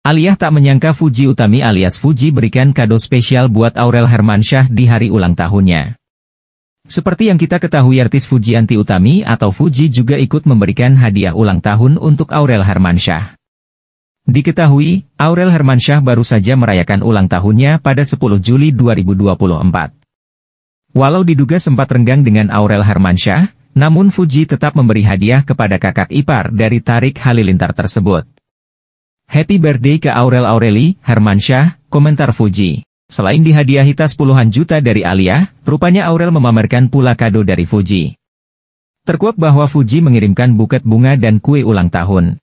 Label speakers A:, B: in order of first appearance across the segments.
A: Aliyah tak menyangka Fuji Utami alias Fuji berikan kado spesial buat Aurel Hermansyah di hari ulang tahunnya. Seperti yang kita ketahui artis Fuji Anti Utami atau Fuji juga ikut memberikan hadiah ulang tahun untuk Aurel Hermansyah. Diketahui, Aurel Hermansyah baru saja merayakan ulang tahunnya pada 10 Juli 2024. Walau diduga sempat renggang dengan Aurel Hermansyah, namun Fuji tetap memberi hadiah kepada kakak ipar dari Tarik Halilintar tersebut. Happy birthday ke Aurel Aureli, Hermansyah, komentar Fuji. Selain dihadiahi tas puluhan juta dari Alia, rupanya Aurel memamerkan pula kado dari Fuji. Terkuak bahwa Fuji mengirimkan buket bunga dan kue ulang tahun.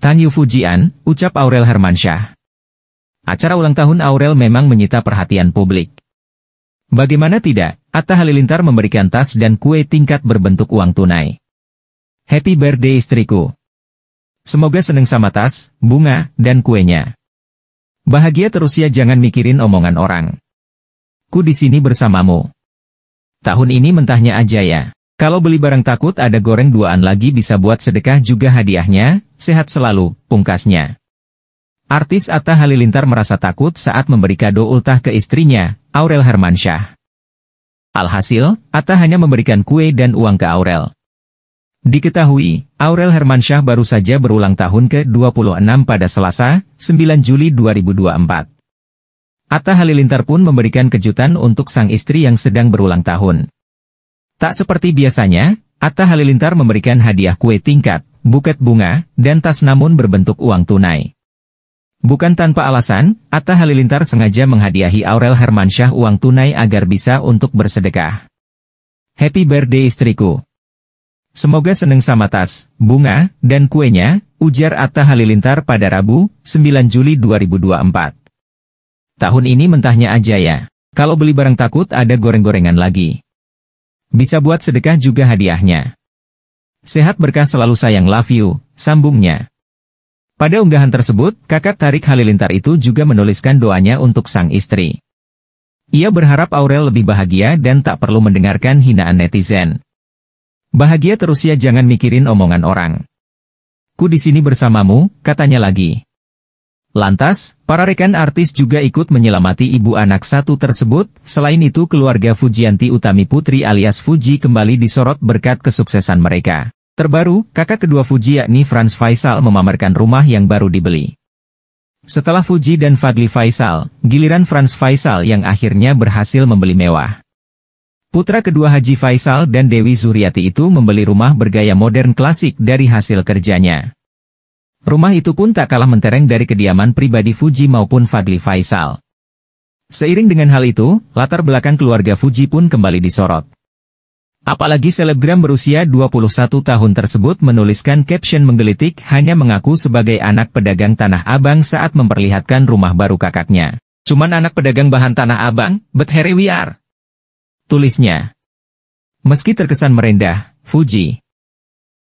A: Tanyu Fujian, ucap Aurel Hermansyah. Acara ulang tahun Aurel memang menyita perhatian publik. Bagaimana tidak, Atta Halilintar memberikan tas dan kue tingkat berbentuk uang tunai. Happy birthday istriku. Semoga seneng sama tas, bunga, dan kuenya. Bahagia terus ya jangan mikirin omongan orang. Ku di sini bersamamu. Tahun ini mentahnya aja ya. Kalau beli barang takut ada goreng duaan lagi bisa buat sedekah juga hadiahnya, sehat selalu, pungkasnya. Artis Atta Halilintar merasa takut saat memberi kado ultah ke istrinya, Aurel Hermansyah. Alhasil, Atta hanya memberikan kue dan uang ke Aurel. Diketahui, Aurel Hermansyah baru saja berulang tahun ke-26 pada Selasa, 9 Juli 2024. Atta Halilintar pun memberikan kejutan untuk sang istri yang sedang berulang tahun. Tak seperti biasanya, Atta Halilintar memberikan hadiah kue tingkat, buket bunga, dan tas namun berbentuk uang tunai. Bukan tanpa alasan, Atta Halilintar sengaja menghadiahi Aurel Hermansyah uang tunai agar bisa untuk bersedekah. Happy birthday istriku! Semoga seneng sama tas, bunga, dan kuenya, ujar Atta Halilintar pada Rabu, 9 Juli 2024. Tahun ini mentahnya aja ya. Kalau beli barang takut ada goreng-gorengan lagi. Bisa buat sedekah juga hadiahnya. Sehat berkah selalu sayang love you, sambungnya. Pada unggahan tersebut, kakak Tarik Halilintar itu juga menuliskan doanya untuk sang istri. Ia berharap Aurel lebih bahagia dan tak perlu mendengarkan hinaan netizen. Bahagia terus ya jangan mikirin omongan orang. Ku di sini bersamamu, katanya lagi. Lantas, para rekan artis juga ikut menyelamati ibu anak satu tersebut, selain itu keluarga Fujianti Utami Putri alias Fuji kembali disorot berkat kesuksesan mereka. Terbaru, kakak kedua Fuji yakni Franz Faisal memamerkan rumah yang baru dibeli. Setelah Fuji dan Fadli Faisal, giliran Franz Faisal yang akhirnya berhasil membeli mewah. Putra kedua Haji Faisal dan Dewi Zuriati itu membeli rumah bergaya modern klasik dari hasil kerjanya. Rumah itu pun tak kalah mentereng dari kediaman pribadi Fuji maupun Fadli Faisal. Seiring dengan hal itu, latar belakang keluarga Fuji pun kembali disorot. Apalagi selebgram berusia 21 tahun tersebut menuliskan caption menggelitik hanya mengaku sebagai anak pedagang Tanah Abang saat memperlihatkan rumah baru kakaknya. Cuman anak pedagang bahan Tanah Abang, but here we are. Tulisnya. Meski terkesan merendah, Fuji,